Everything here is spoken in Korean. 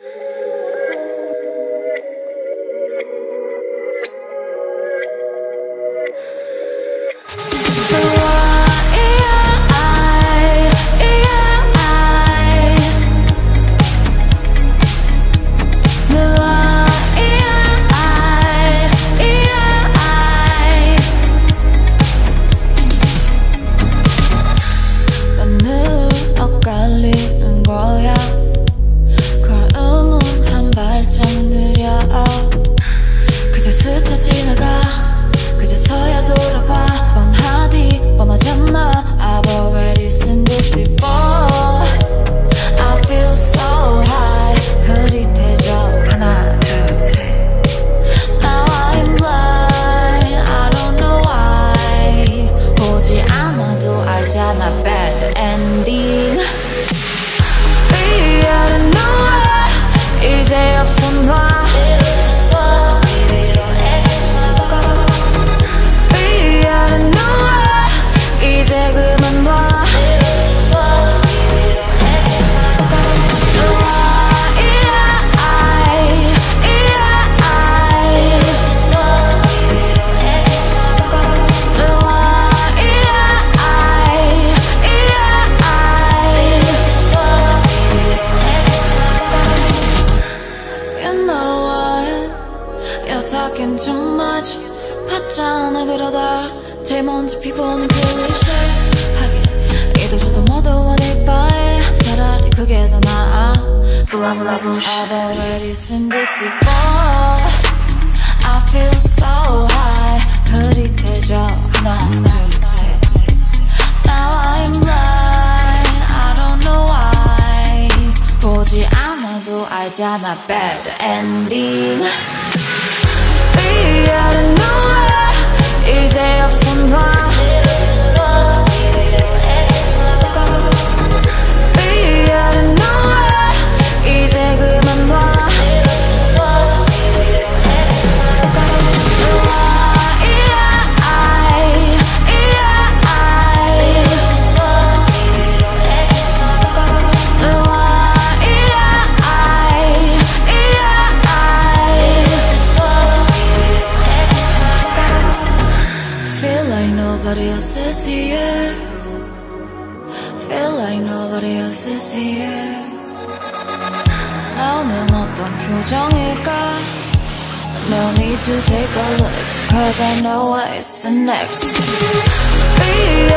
you talking too much 봤잖아 그러다 제일 먼저 피부는 클리셰하게 이도 저도 모두 어디 바에 차라리 그게 더 나아 Blah blah bullshit I've already seen this before I feel so high 흐릿해져 하나 둘셋 Now I'm blind I don't know why 보지 않아도 알잖아 bad ending Be out of nowhere 이제 없어 나 else is here. Feel like nobody else is here. 너는 어떤 표정일까? No need to take a look, cause I know what's the next. Be